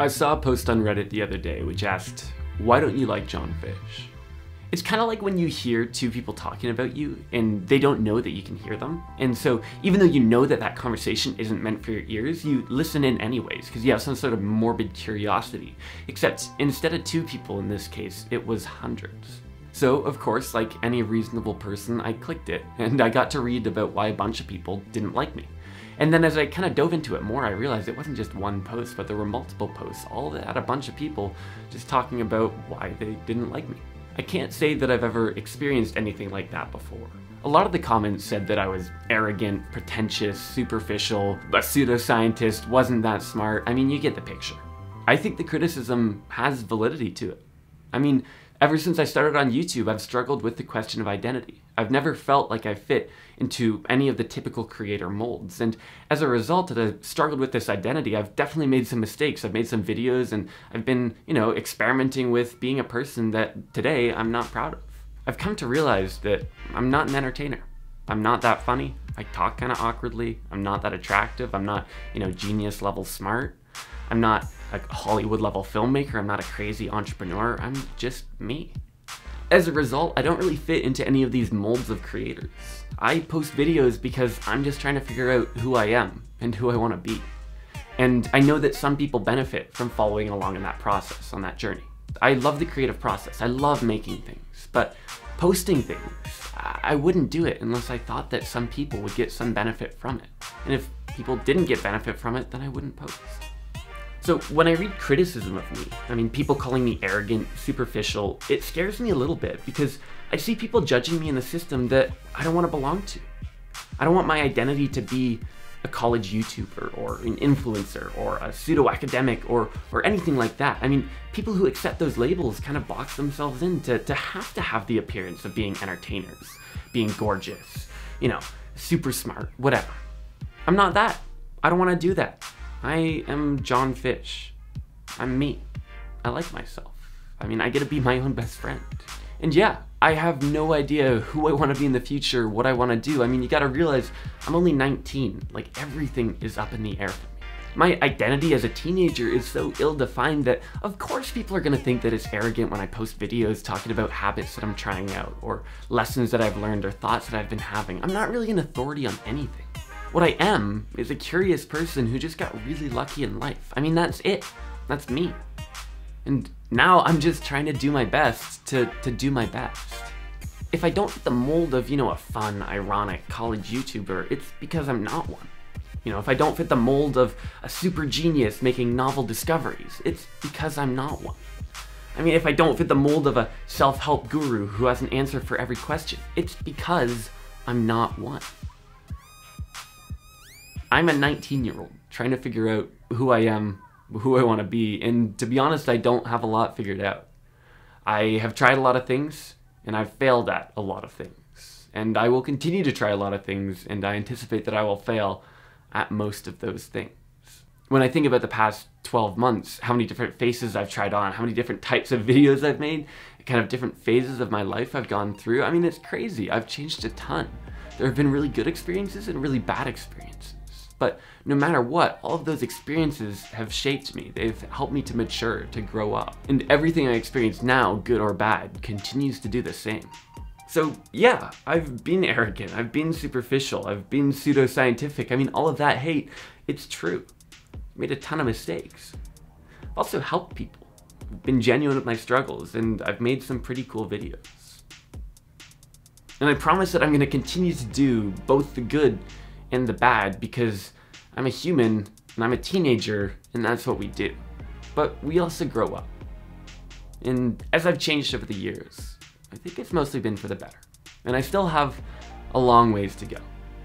I saw a post on Reddit the other day which asked, why don't you like John Fish? It's kind of like when you hear two people talking about you and they don't know that you can hear them. And so even though you know that that conversation isn't meant for your ears, you listen in anyways because you have some sort of morbid curiosity. Except instead of two people in this case, it was hundreds. So, of course, like any reasonable person, I clicked it and I got to read about why a bunch of people didn't like me. And then as I kind of dove into it more, I realized it wasn't just one post, but there were multiple posts, all that had a bunch of people just talking about why they didn't like me. I can't say that I've ever experienced anything like that before. A lot of the comments said that I was arrogant, pretentious, superficial, a pseudoscientist, wasn't that smart. I mean, you get the picture. I think the criticism has validity to it. I mean, Ever since I started on YouTube, I've struggled with the question of identity. I've never felt like I fit into any of the typical creator molds. And as a result, as I've struggled with this identity, I've definitely made some mistakes. I've made some videos and I've been, you know, experimenting with being a person that today I'm not proud of. I've come to realize that I'm not an entertainer. I'm not that funny. I talk kind of awkwardly. I'm not that attractive. I'm not, you know, genius level smart. I'm not a Hollywood level filmmaker. I'm not a crazy entrepreneur. I'm just me. As a result, I don't really fit into any of these molds of creators. I post videos because I'm just trying to figure out who I am and who I want to be. And I know that some people benefit from following along in that process, on that journey. I love the creative process. I love making things, but posting things, I wouldn't do it unless I thought that some people would get some benefit from it. And if people didn't get benefit from it, then I wouldn't post. So when I read criticism of me, I mean, people calling me arrogant, superficial, it scares me a little bit because I see people judging me in a system that I don't want to belong to. I don't want my identity to be a college YouTuber or an influencer or a pseudo academic or, or anything like that. I mean, people who accept those labels kind of box themselves in to, to have to have the appearance of being entertainers, being gorgeous, you know, super smart, whatever. I'm not that. I don't want to do that. I am John Fish. I'm me. I like myself. I mean, I get to be my own best friend. And yeah, I have no idea who I want to be in the future, what I want to do. I mean, you gotta realize I'm only 19. Like, everything is up in the air for me. My identity as a teenager is so ill-defined that of course people are gonna think that it's arrogant when I post videos talking about habits that I'm trying out, or lessons that I've learned, or thoughts that I've been having. I'm not really an authority on anything. What I am is a curious person who just got really lucky in life. I mean, that's it. That's me. And now I'm just trying to do my best to, to do my best. If I don't fit the mold of, you know, a fun, ironic college YouTuber, it's because I'm not one. You know, if I don't fit the mold of a super genius making novel discoveries, it's because I'm not one. I mean, if I don't fit the mold of a self-help guru who has an answer for every question, it's because I'm not one. I'm a 19 year old trying to figure out who I am, who I want to be, and to be honest, I don't have a lot figured out. I have tried a lot of things, and I've failed at a lot of things. And I will continue to try a lot of things, and I anticipate that I will fail at most of those things. When I think about the past 12 months, how many different faces I've tried on, how many different types of videos I've made, kind of different phases of my life I've gone through, I mean, it's crazy. I've changed a ton. There have been really good experiences and really bad experiences. But no matter what, all of those experiences have shaped me. They've helped me to mature, to grow up. And everything I experience now, good or bad, continues to do the same. So yeah, I've been arrogant, I've been superficial, I've been pseudoscientific. I mean, all of that hate, it's true. I've made a ton of mistakes. I've also helped people, I've been genuine with my struggles, and I've made some pretty cool videos. And I promise that I'm gonna continue to do both the good and the bad because I'm a human and I'm a teenager and that's what we do. But we also grow up. And as I've changed over the years, I think it's mostly been for the better. And I still have a long ways to go,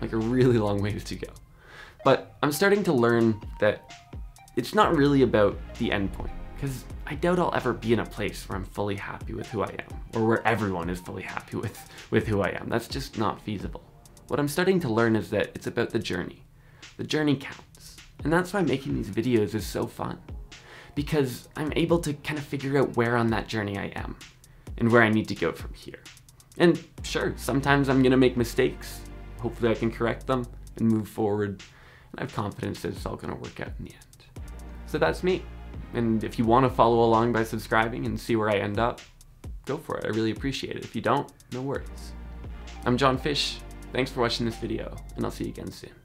like a really long ways to go. But I'm starting to learn that it's not really about the end point, because I doubt I'll ever be in a place where I'm fully happy with who I am, or where everyone is fully happy with, with who I am. That's just not feasible. What I'm starting to learn is that it's about the journey. The journey counts. And that's why making these videos is so fun. Because I'm able to kind of figure out where on that journey I am and where I need to go from here. And sure, sometimes I'm gonna make mistakes. Hopefully I can correct them and move forward. And I have confidence that it's all gonna work out in the end. So that's me. And if you wanna follow along by subscribing and see where I end up, go for it. I really appreciate it. If you don't, no worries. I'm John Fish. Thanks for watching this video, and I'll see you again soon.